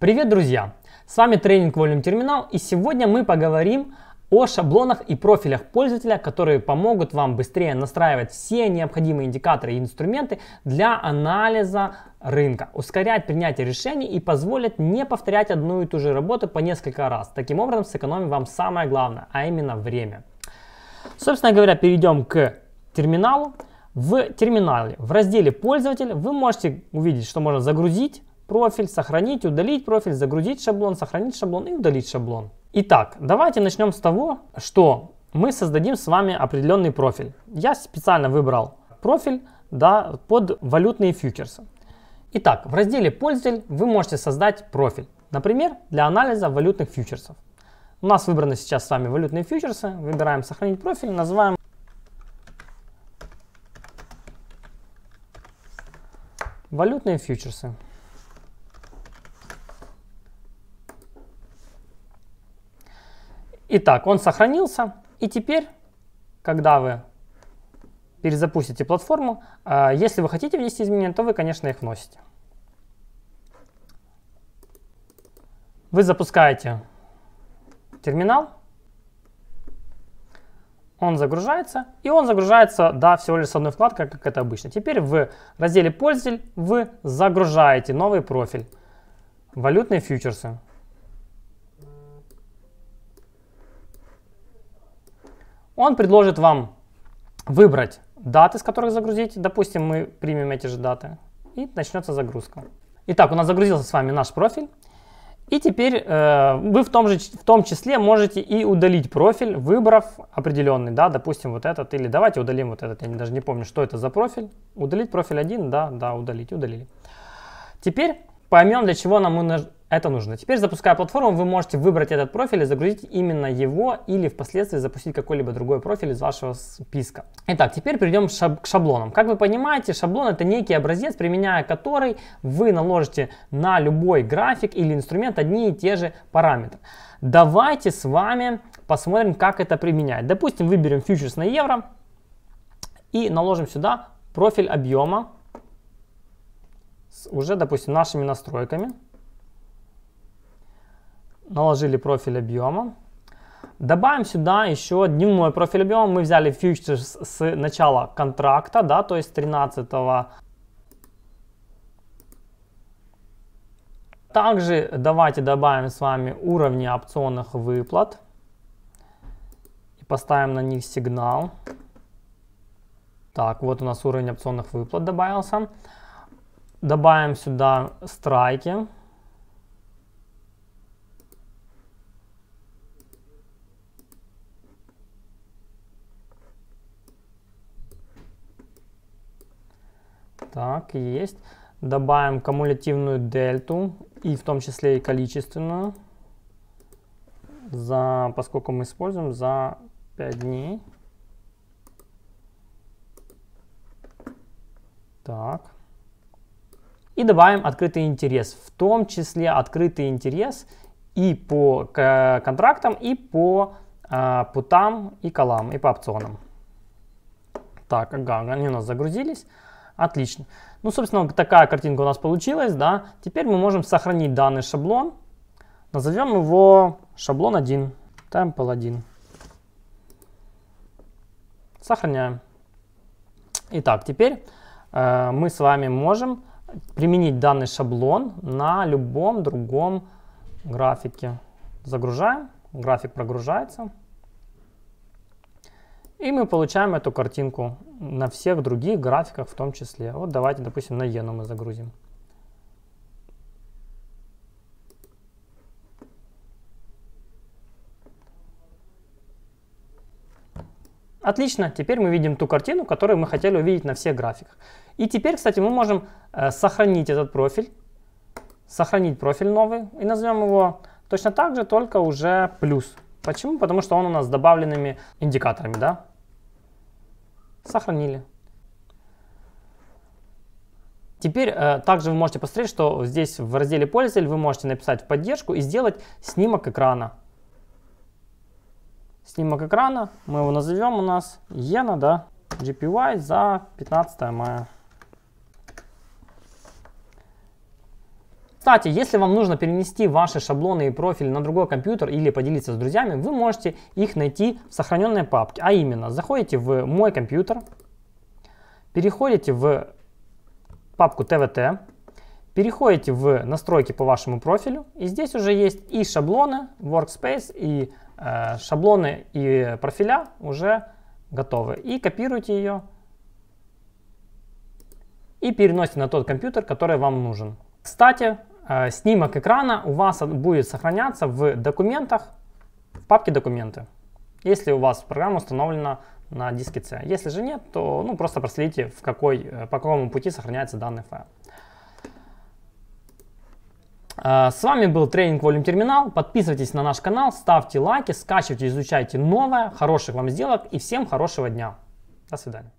Привет, друзья! С вами тренинг Volume Terminal и сегодня мы поговорим о шаблонах и профилях пользователя, которые помогут вам быстрее настраивать все необходимые индикаторы и инструменты для анализа рынка, ускорять принятие решений и позволят не повторять одну и ту же работу по несколько раз. Таким образом сэкономим вам самое главное, а именно время. Собственно говоря, перейдем к терминалу. В терминале в разделе «Пользователь» вы можете увидеть, что можно загрузить профиль, сохранить, удалить профиль, загрузить шаблон, сохранить шаблон и удалить шаблон. Итак, давайте начнем с того, что мы создадим с вами определенный профиль. Я специально выбрал профиль да, под валютные фьючерсы. Итак, в разделе «Пользователь» вы можете создать профиль. Например, для анализа валютных фьючерсов. У нас выбраны сейчас с вами валютные фьючерсы. Выбираем «Сохранить профиль», называем валютные фьючерсы. Итак, он сохранился. И теперь, когда вы перезапустите платформу, э, если вы хотите внести изменения, то вы, конечно, их вносите. Вы запускаете терминал, он загружается, и он загружается, да, всего лишь с одной вкладкой, как это обычно. Теперь в разделе «Пользователь» вы загружаете новый профиль, валютные фьючерсы. Он предложит вам выбрать даты, с которых загрузить. Допустим, мы примем эти же даты. И начнется загрузка. Итак, у нас загрузился с вами наш профиль. И теперь э, вы в том, же, в том числе можете и удалить профиль, выбрав определенный, да, допустим, вот этот, или давайте удалим вот этот, я даже не помню, что это за профиль. Удалить профиль один, да, да, удалить, удалили. Теперь поймем, для чего нам это нужно. Теперь, запуская платформу, вы можете выбрать этот профиль и загрузить именно его или впоследствии запустить какой-либо другой профиль из вашего списка. Итак, теперь перейдем к шаблонам. Как вы понимаете, шаблон это некий образец, применяя который вы наложите на любой график или инструмент одни и те же параметры. Давайте с вами посмотрим, как это применять. Допустим, выберем фьючерс на евро и наложим сюда профиль объема с уже, допустим, нашими настройками. Наложили профиль объема. Добавим сюда еще дневной профиль объема. Мы взяли фьючерс с начала контракта, да, то есть 13 Также давайте добавим с вами уровни опционных выплат. И поставим на них сигнал. Так, вот у нас уровень опционных выплат добавился. Добавим сюда страйки. Так, есть. Добавим кумулятивную дельту и в том числе и количественную, за, поскольку мы используем за 5 дней. Так. И добавим открытый интерес, в том числе открытый интерес и по контрактам, и по э, путам, и колам, и по опционам. Так, ага, они у нас загрузились. Отлично. Ну, собственно, такая картинка у нас получилась, да. Теперь мы можем сохранить данный шаблон. Назовем его шаблон 1, temple 1. Сохраняем. Итак, теперь э, мы с вами можем применить данный шаблон на любом другом графике. Загружаем, график прогружается. И мы получаем эту картинку на всех других графиках в том числе. Вот давайте, допустим, на иену мы загрузим. Отлично, теперь мы видим ту картину, которую мы хотели увидеть на всех графиках. И теперь, кстати, мы можем э, сохранить этот профиль, сохранить профиль новый и назовем его точно так же, только уже плюс. Почему? Потому что он у нас с добавленными индикаторами, да? Сохранили. Теперь э, также вы можете посмотреть, что здесь в разделе «Пользователь» вы можете написать в поддержку и сделать снимок экрана. Снимок экрана, мы его назовем у нас Иена, да, GPY за 15 мая. Кстати, если вам нужно перенести ваши шаблоны и профили на другой компьютер или поделиться с друзьями, вы можете их найти в сохраненной папке. А именно, заходите в «Мой компьютер», переходите в папку «ТВТ», переходите в настройки по вашему профилю, и здесь уже есть и шаблоны, Workspace, и э, шаблоны и профиля уже готовы. И копируйте ее и переносите на тот компьютер, который вам нужен. Кстати, э, снимок экрана у вас будет сохраняться в документах, в папке документы, если у вас программа установлена на диске C. Если же нет, то ну, просто проследите, в какой, э, по какому пути сохраняется данный файл. Э, с вами был тренинг Volume Терминал. Подписывайтесь на наш канал, ставьте лайки, скачивайте, изучайте новое. Хороших вам сделок и всем хорошего дня. До свидания.